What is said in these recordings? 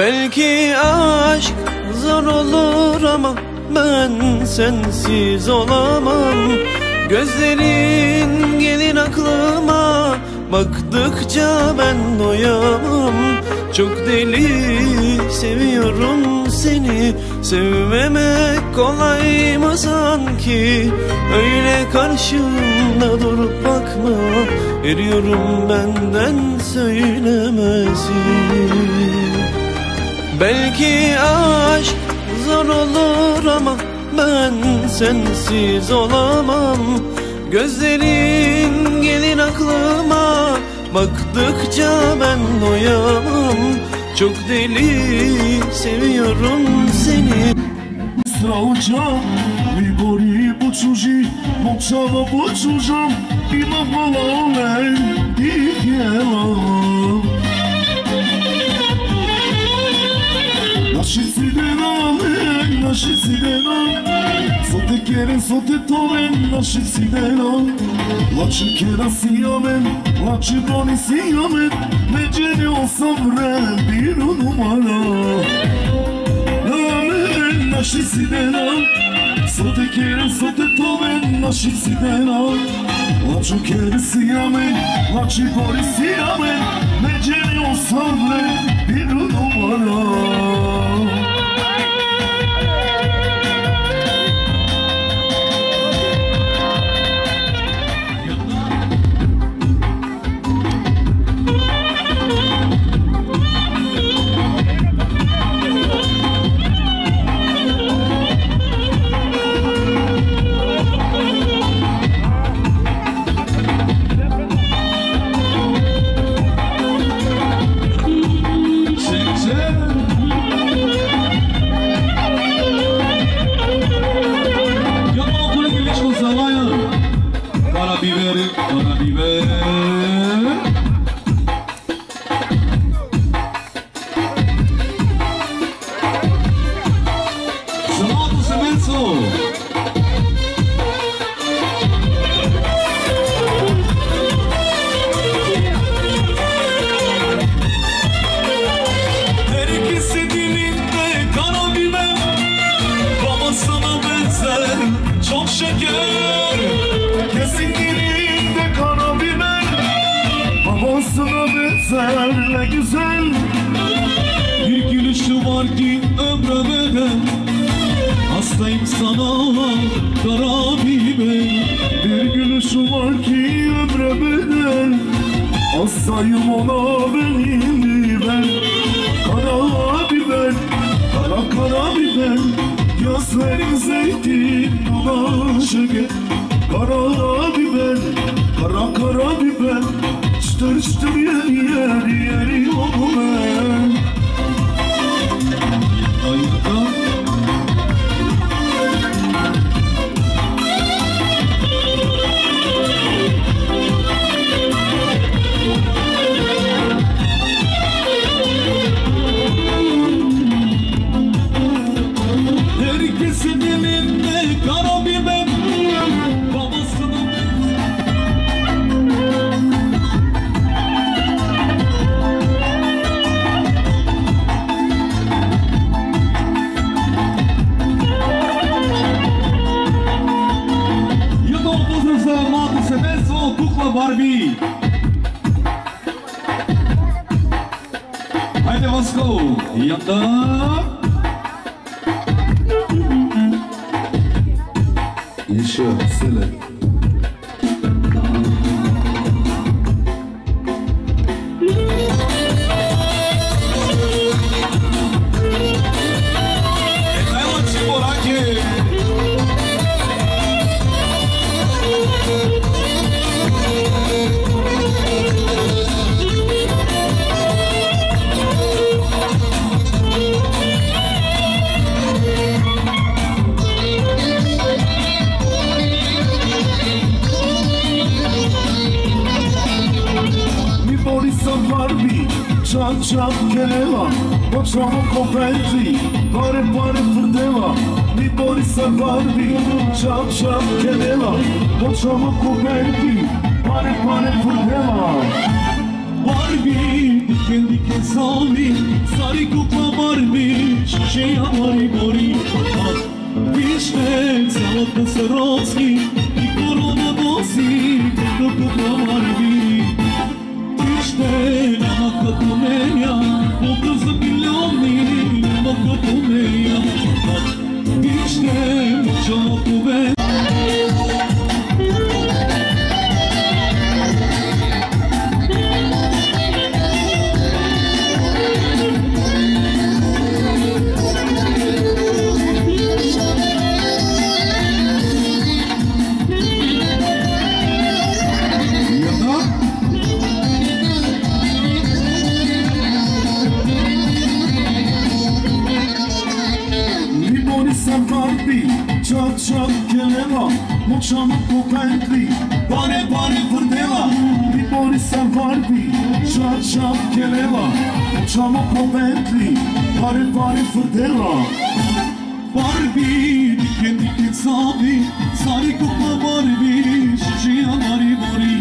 Belki aşk zor olur ama ben sensiz olamam. Gözlerin gelin aklıma Baktıkça ben doyamam. Çok deli seviyorum seni. Sevmemek kolay mı sanki? Öyle karşımda durup bakma. Eriyorum benden söylemesi Belki aşk zor olur ama ben sensiz olamam. Gözlerin gelin aklıma Baktıkça ben doyamam. Çok deli seviyorum seni. Straocia, wybori poczuzi, moczała poczużam i ma wolone i wiela. Naši ciderale, so te quieren, so te tomen, naši ciderale. Laçı kera siyamen, laçı boni siyamen, meceli olsam bir numara. Amen, naši sidena So te quieren, so te tomen, naši sidena Laço kere siyamen, laçı bori siyamen Meceli olsam bir numara çok şeker. Kesin dilinde karabiber. Babasına benzer ne güzel. Bir gülüşü var ki ömre bedel Hastayım sana karabiber. Bir gülüşü var ki ömre bedel Hastayım ona benim ben Kara biber, kara kara biber Gözlerin zeytin şeker Kara biber, kara kara biber Çıtır çıtır yer yer yer onu ben Yandın. vraćam u Bentley Pare, pare, vrtela Ni bori sa varbi Čačam kelela Čamo po Bentley Pare, pare, vrtela Barbi, dike, dike, zabi Sari kupa Barbi Ščija, mari, mari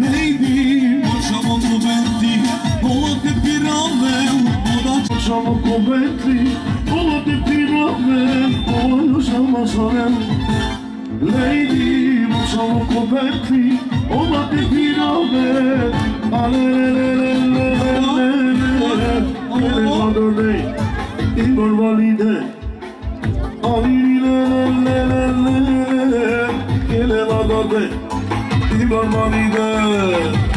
Lady, moćamo po Bentley Vola te pirave Moćamo po Bentley Vola te pirave Ovo još nam nazovem Lady facciamo coperti o la definove Madonna i borbolide Alilelelelele Madonna i borbolide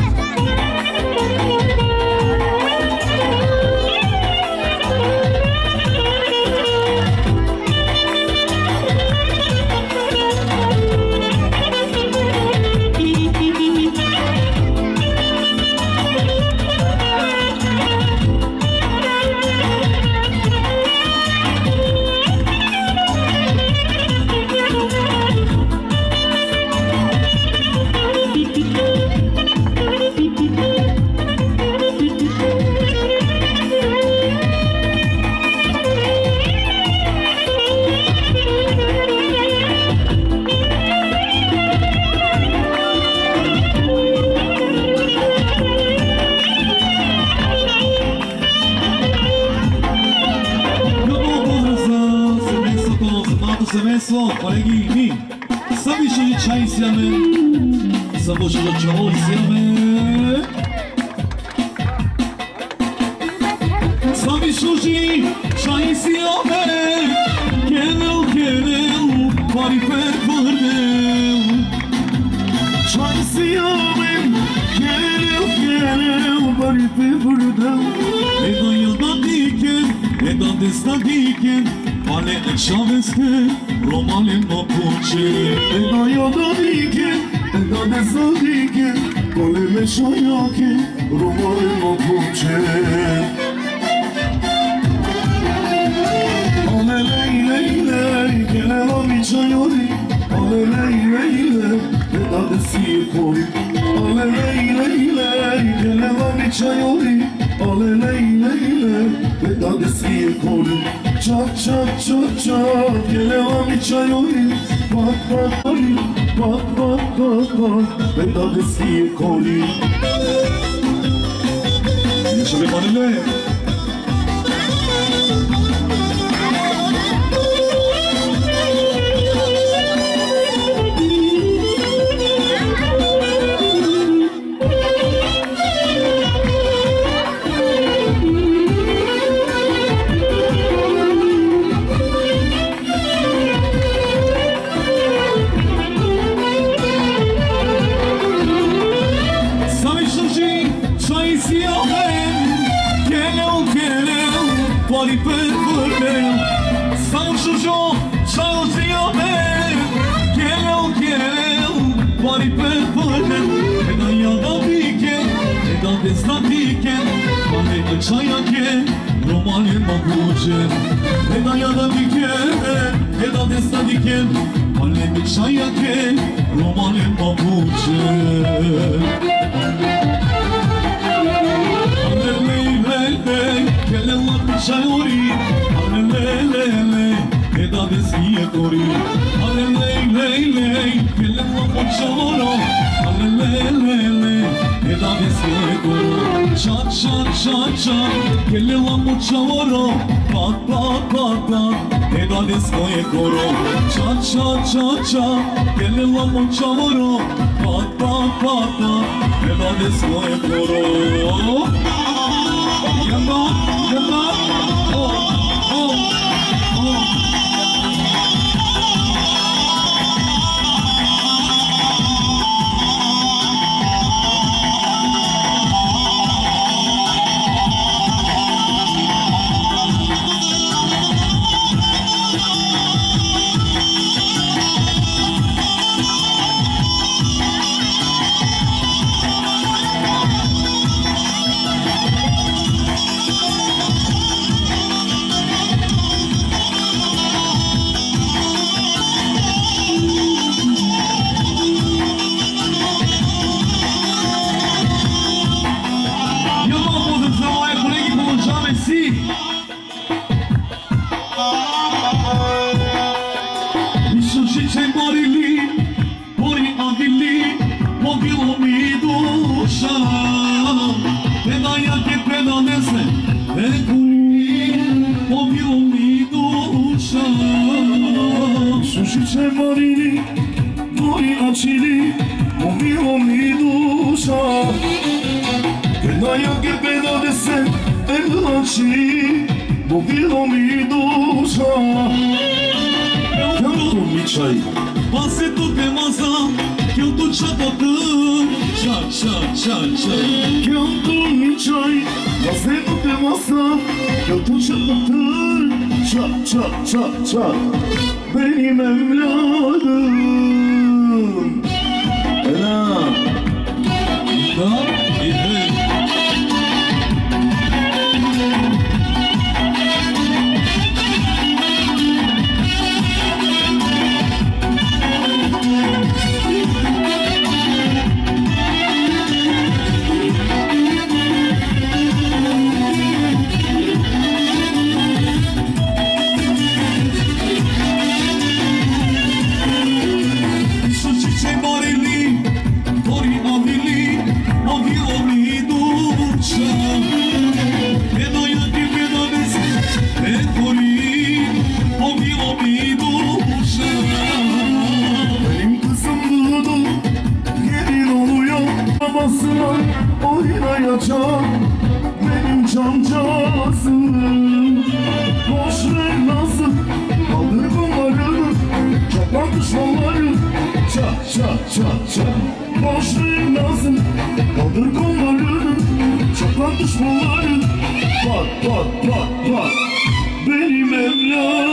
צ'אי סיימה, סבו של הצ'אוי סיימה. סמי שלושי, צ'אי סיימה, קרל קרל, פרי פר פרדל. צ'אי סיימה, קרל קרל, פרי פר פרדל. עדן ילדה דיקן, עדן דסטה דיקן, פלי את שבסקן. Romalim do kuçi E da jo do dike E da ne sa dike Kole me shojaki Romalim do kuçi Ale lej lej lej Kele lo mi qajori Ale lej lej lej E da ne si e Ale lej lej lej Kele lo mi qajori Ale lej lej lej Pedale silicone Çat çat çat çat Gele a mi čajoli Bak bak bak bak bak bak Pedale silicone Yaşa be manile güzel Ne dayana diken, ne da desta diken Alemi şayake, romalim babuce Alemi lele, kele la pişayori Alele lele, ne da destiye kori. Alele lele, kele la pişayori Alele lele, ne da destiye kori. Çak çak çak çak, kele la pişayori Pat, pat, pat, pat E da svoje goro Ča, ča, ča, ča Kelela mu čavoro Pat, pat, pat, pat E da svoje goro Jedna, Mevla'dır Kaldır kollarını Çatlat düşmanların Pat pat pat pat Benim evladım.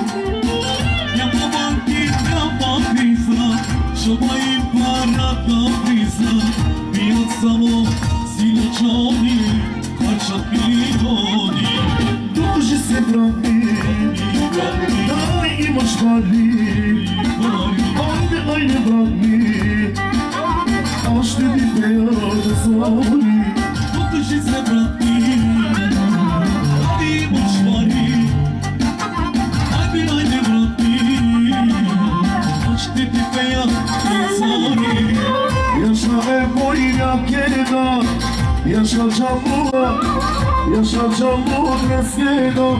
ciego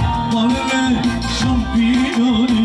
bratya, Malele,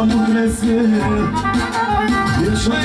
Yaşa camur reske Yaşa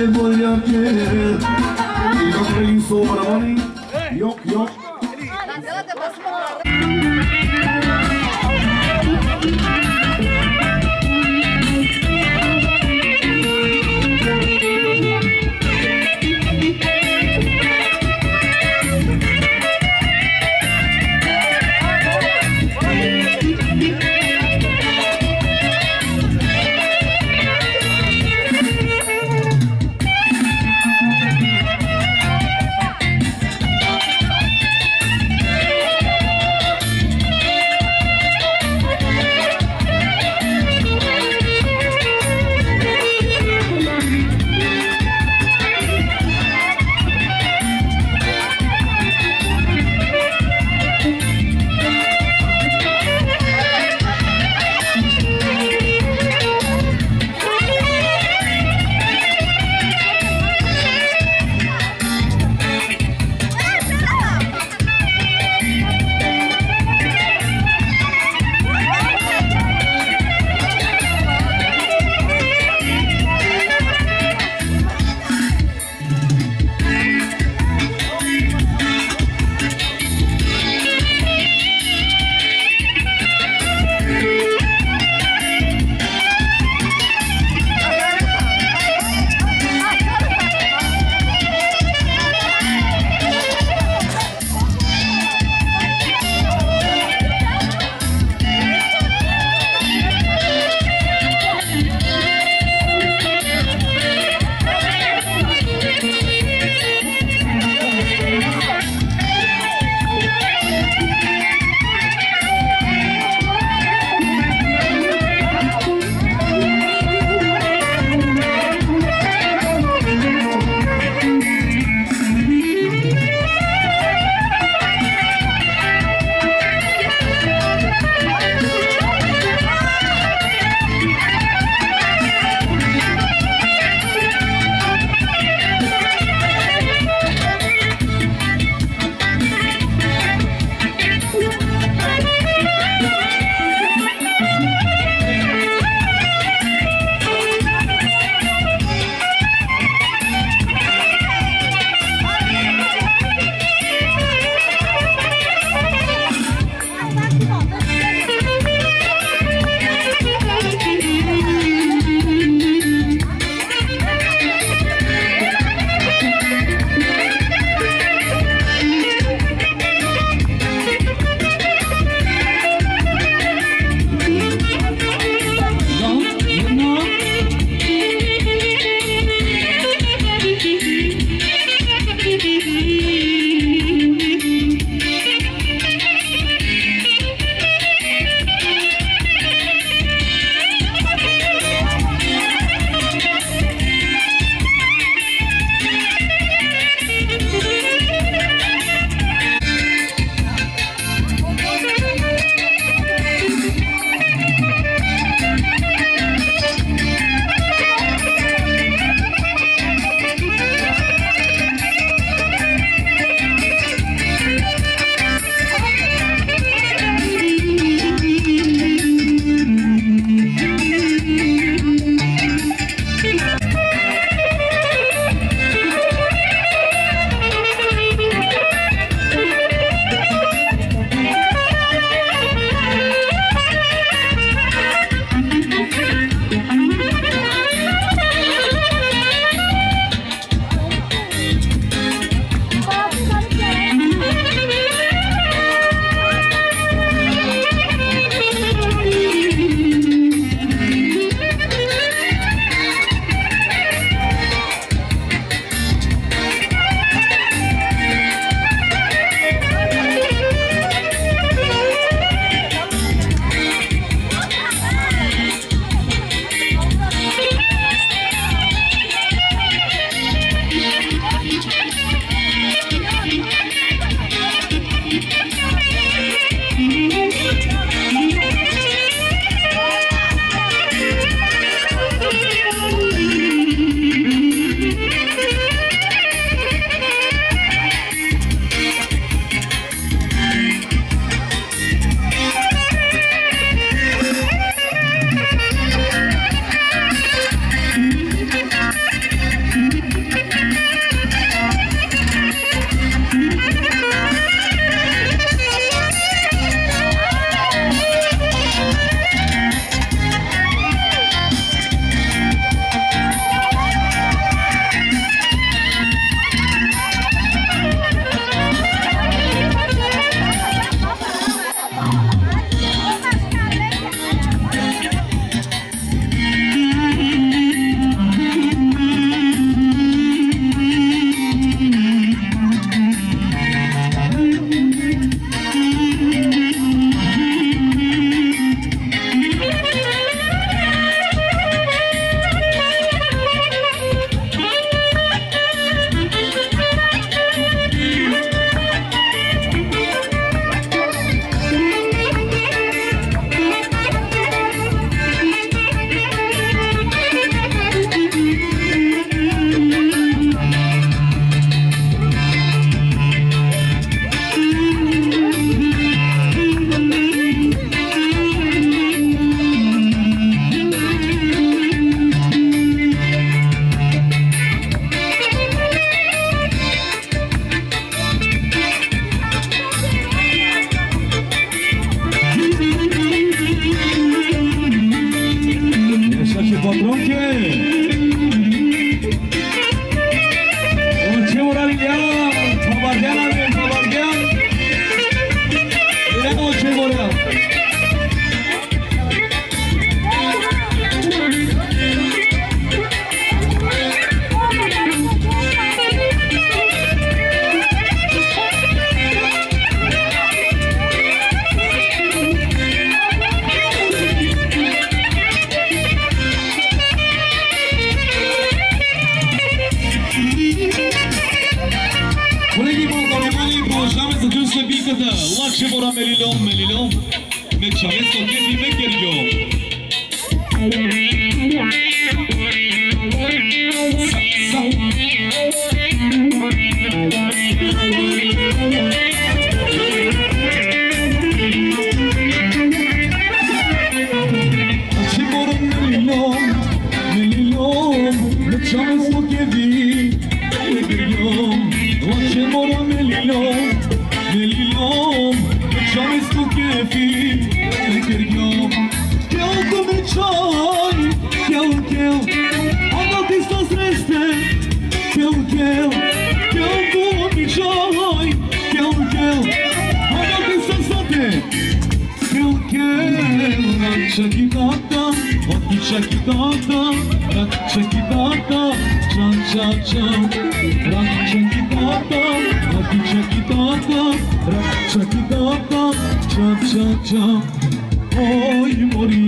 어이 머리